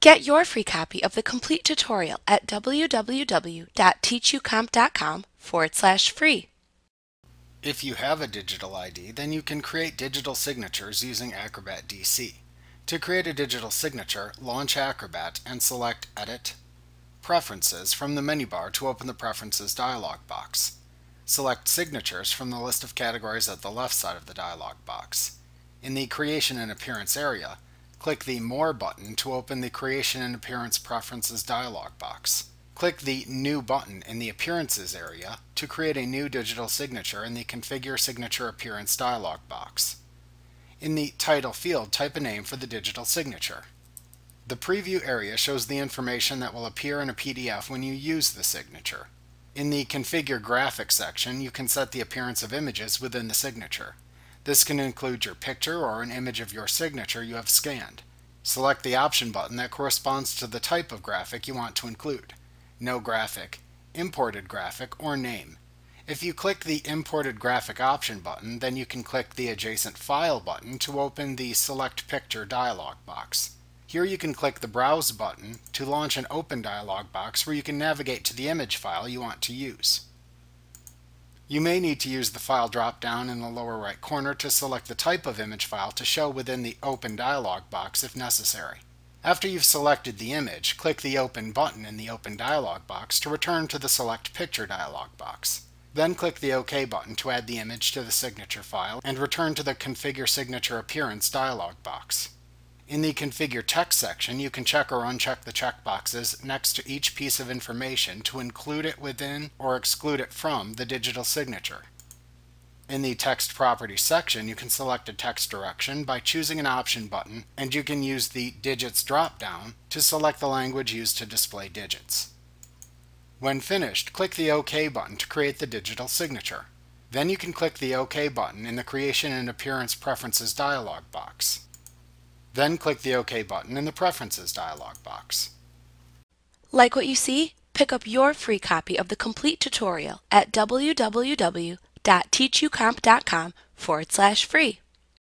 Get your free copy of the complete tutorial at www.teachucomp.com forward slash free. If you have a digital ID, then you can create digital signatures using Acrobat DC. To create a digital signature, launch Acrobat and select Edit, Preferences from the menu bar to open the Preferences dialog box. Select Signatures from the list of categories at the left side of the dialog box. In the Creation and Appearance area, click the More button to open the Creation and Appearance Preferences dialog box. Click the New button in the Appearances area to create a new digital signature in the Configure Signature Appearance dialog box. In the Title field, type a name for the digital signature. The Preview area shows the information that will appear in a PDF when you use the signature. In the Configure Graphics section, you can set the appearance of images within the signature. This can include your picture or an image of your signature you have scanned. Select the option button that corresponds to the type of graphic you want to include no graphic, imported graphic, or name. If you click the Imported Graphic option button, then you can click the adjacent File button to open the Select Picture dialog box. Here you can click the Browse button to launch an open dialog box where you can navigate to the image file you want to use. You may need to use the File drop-down in the lower right corner to select the type of image file to show within the Open dialog box if necessary. After you've selected the image, click the Open button in the Open dialog box to return to the Select Picture dialog box. Then click the OK button to add the image to the signature file and return to the Configure Signature Appearance dialog box. In the Configure Text section, you can check or uncheck the checkboxes next to each piece of information to include it within or exclude it from the digital signature. In the Text Properties section, you can select a text direction by choosing an option button, and you can use the Digits drop-down to select the language used to display digits. When finished, click the OK button to create the digital signature. Then you can click the OK button in the Creation and Appearance Preferences dialog box. Then click the OK button in the Preferences dialog box. Like what you see? Pick up your free copy of the complete tutorial at www.teachucomp.com forward slash free.